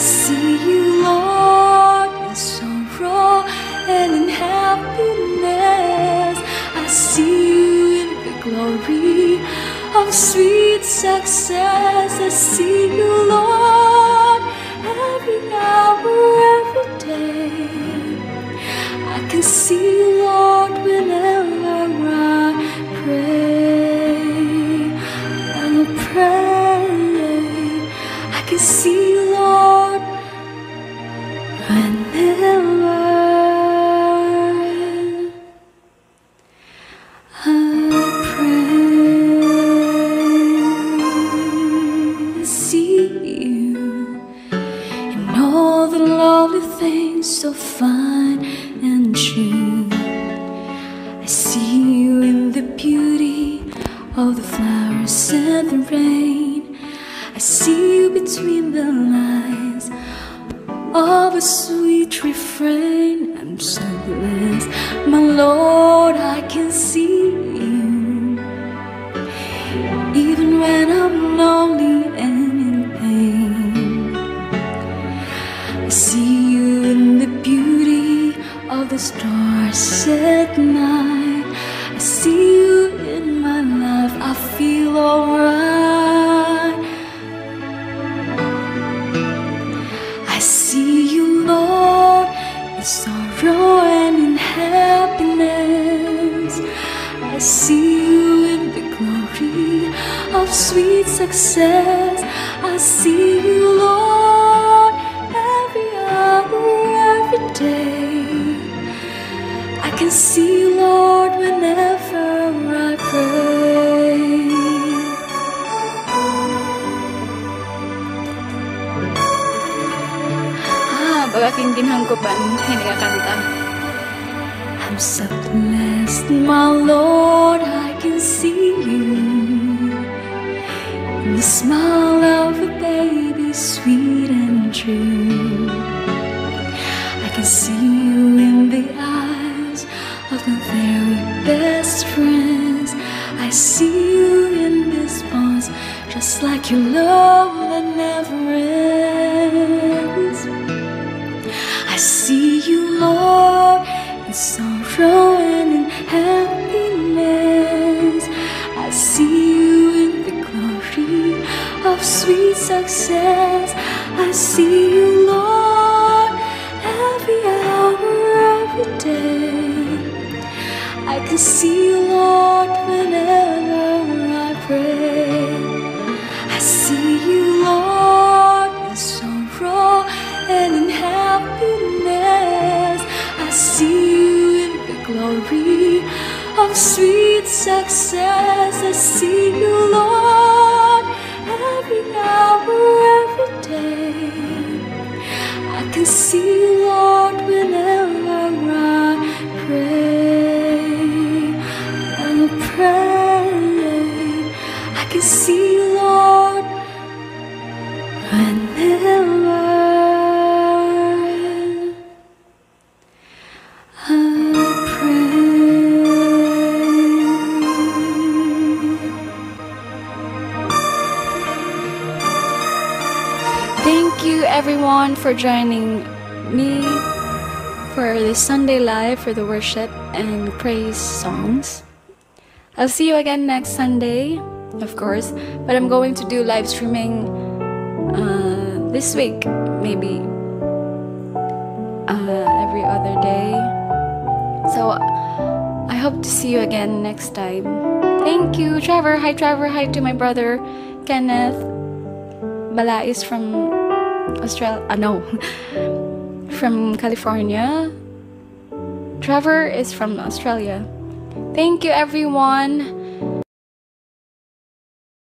see you, Lord, in sorrow and in happiness. I see you in the glory of sweet success. I see you, Lord, every hour, every day. I can see you, Lord, whenever I pray. And I pray. I can see so fine and true. I see you in the beauty of the flowers and the rain. I see you between the lines of a sweet refrain. I'm so blessed, my Lord, I can see you. Even when I'm lonely and in pain, I see you in the beauty of the stars at night. I see you in my life, I feel alright. Sweet success. I see you, Lord, every hour, every day. I can see you, Lord, whenever I pray. Ah, baga kinkinhan ko ba? Hindi ka kanta. I'm so blessed, my Lord, I can see you. The smile of a baby, sweet and true. I can see you in the eyes of the very best friends. I see you in this bonds, just like your love that never ends. Sweet success. I see you, Lord, every hour, every day. I can see you, Lord, whenever I pray. I see you, Lord, in sorrow and in happiness. I see you in the glory of sweet success. I see you, Lord, See Lord, whenever I pray. Thank you everyone for joining me for this Sunday live for the worship and praise songs. I'll see you again next Sunday, of course, but I'm going to do live streaming uh, this week, maybe uh, every other day. So I hope to see you again next time. Thank you, Trevor. Hi, Trevor. Hi to my brother, Kenneth. Bala is from Australia. Uh, no, from California. Trevor is from Australia. Thank you, everyone.